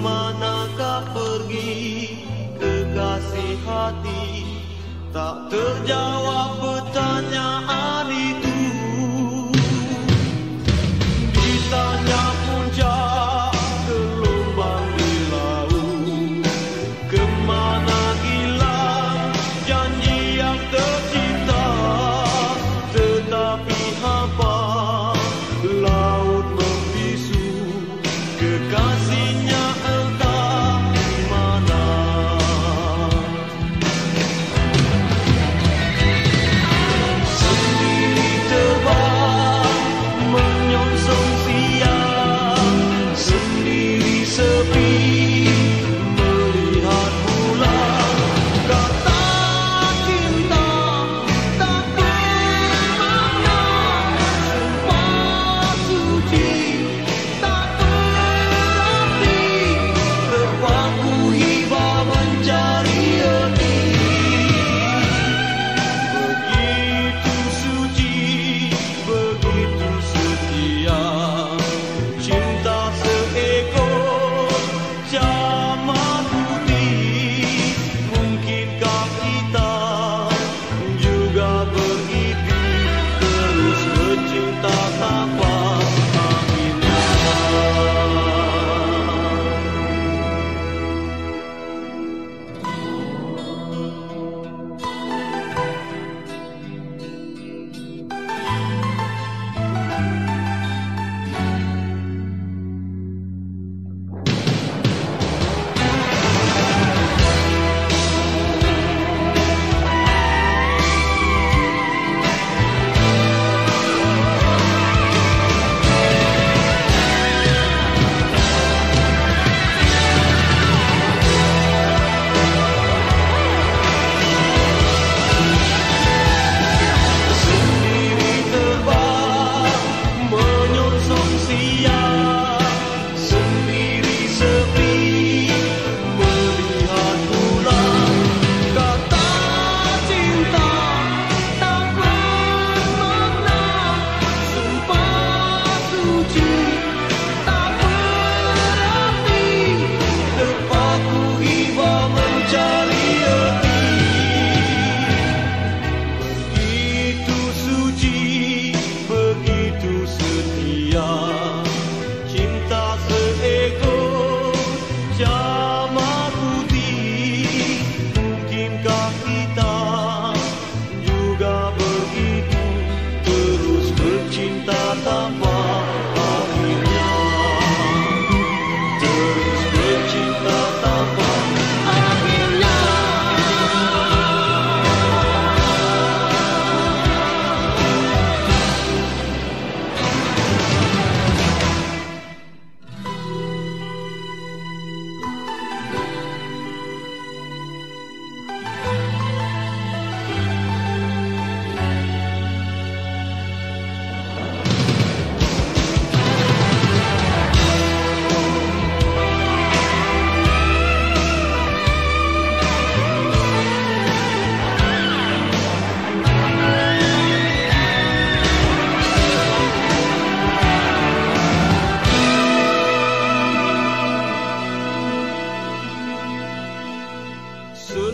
manakah pergi kekasih hati? Tak terjawab pertanyaan.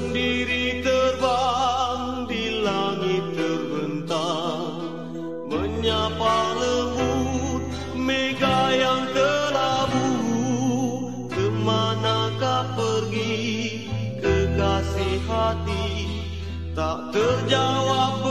sendiri terbang di langit terbentang. Menyapa lembut mega yang kelabu ke manakah pergi kekasih hati? Tak terjawab